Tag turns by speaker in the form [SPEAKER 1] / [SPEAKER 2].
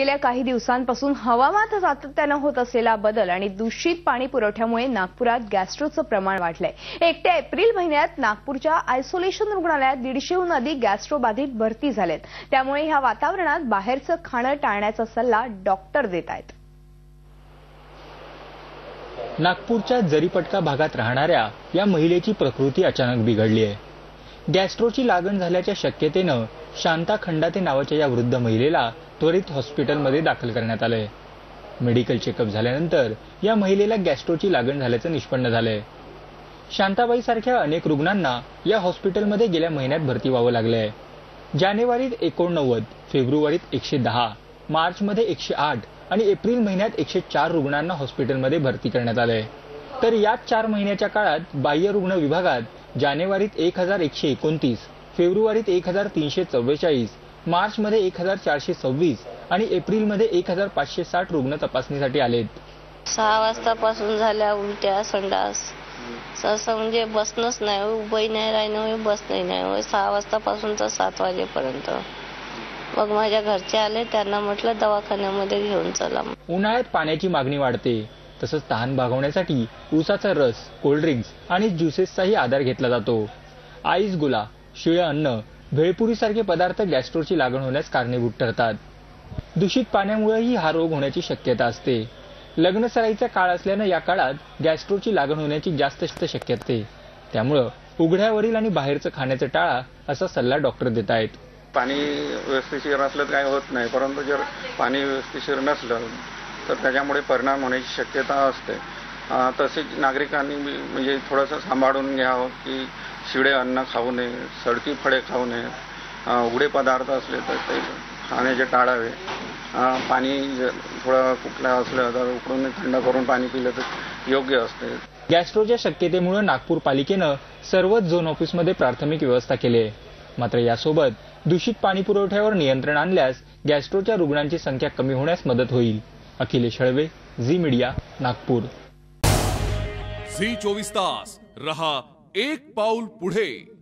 [SPEAKER 1] गेल्या काही दिवसांपासून हवामानात सातत्यानं होत असलेला बदल आणि दूषित पाणी पुरवठ्यामुळे नागपुरात गॅस्ट्रोचं प्रमाण वाढलंय. एकट्या एप्रिल महिन्यात नागपूरच्या आयसोलेशन रुग्णालयात दीडशेहून अधिक गॅस्ट्रो बाधित भरती झालेत. त्यामुळे ह्या वातावरणात बाहेरचं खाणं टाळण्याचा सल्ला डॉक्टर देत आहेत.
[SPEAKER 2] नागपूरच्या जरीपटका भागात राहणाऱ्या या महिलेची प्रकृती अचानक बिघडली आहे गॅस्ट्रोची लागण झाल्याच्या शक्यतेनं शांता खंडाते नावाच्या या वृद्ध महिलेला त्वरित हॉस्पिटलमध्ये दाखल करण्यात आलंय. मेडिकल चेकअप झाल्यानंतर या महिलेला गॅस्ट्रोची लागण झाल्याचं निष्पन्न झालंय. शांताबाई सारख्या अनेक रुग्णांना या हॉस्पिटलमध्ये गेल्या महिन्यात भरती व्हावं लागलंय. जानेवारीत एकोणनव्वद फेब्रुवारीत एकशे दहा मार्चमध्ये एकशे आठ आणि एप्रिल महिन्यात एकशे चार रुग्णांना हॉस्पिटलमध्ये भरती करण्यात आलंय. तर याच चार महिन्याच्या काळात बाह्य रुग्ण विभागात जानेवारीत एक हजार एकशे एकोणतीस फेब्रुवारीत एक हजार तीनशे चव्वेचाळीस मार्चमध्ये एक हजार चारशे सव्वीस आणि एप्रिलमध्ये एक हजार पाचशे साठ रुग्ण तपासणीसाठी आलेत.
[SPEAKER 3] सहा वाजतापासून झाल्या उलट्या संडास. असं म्हणजे बसणंच नाही होय, उभंही नाही राहणं होय बसणंही नाही होय. सहा वाजतापासून तर सात वाजेपर्यंत. मग माझ्या घरचे आले त्यांना म्हटलं दवाखान्यामध्ये घेऊन चला.
[SPEAKER 2] उन्हाळ्यात पाण्याची मागणी वाढते. तसंच तहान भागवण्यासाठी ऊसाचा रस कोल्ड्रिंक्स आणि ज्युसेसचाही आधार घेतला जातो. आईस गुला शिळं अन्न भेळपुरीसारखे पदार्थ गॅस्ट्रोची लागण होण्यास कारणीभूत ठरतात. दूषित पाण्यामुळेही हा रोग होण्याची शक्यता असते. लग्न सराईचा काळ असल्यानं या काळात गॅस्ट्रोची लागण होण्याची जास्त शक्यता. असते त्यामुळं उघड्यावरील आणि बाहेरचं खाण्याचं टाळा असा सल्ला डॉक्टर देत आहेत.
[SPEAKER 4] पाणी व्यवस्थिशीर असलं तर काही होत नाही परंतु जर पाणी व्यवस्थिशीर नसलं तर त्याच्यामुळे परिणाम होण्याची शक्यता असते. तसेच नागरिकांनी म्हणजे थोडंसं सांभाळून घ्यावं की शिडे अन्न खाऊ नये सडकी फळे खाऊ नये उघडे पदार्थ असले तर ते खाण्याचे टाळावे. पाणी जर थोडं कुठलं असलं तर उकडून थंड करून पाणी पिलं तर योग्य असते.
[SPEAKER 2] गॅस्ट्रोच्या शक्यतेमुळे नागपूर पालिकेनं सर्वच झोन ऑफिसमध्ये प्राथमिक व्यवस्था केली आहे मात्र यासोबत दूषित पाणी पुरवठ्यावर नियंत्रण आणल्यास गॅस्ट्रोच्या रुग्णांची संख्या कमी होण्यास मदत होईल. Akhilesh Halwe Zee media Nagpur.
[SPEAKER 5] Zee चोवीस तास रहा एक पाऊल पुढे.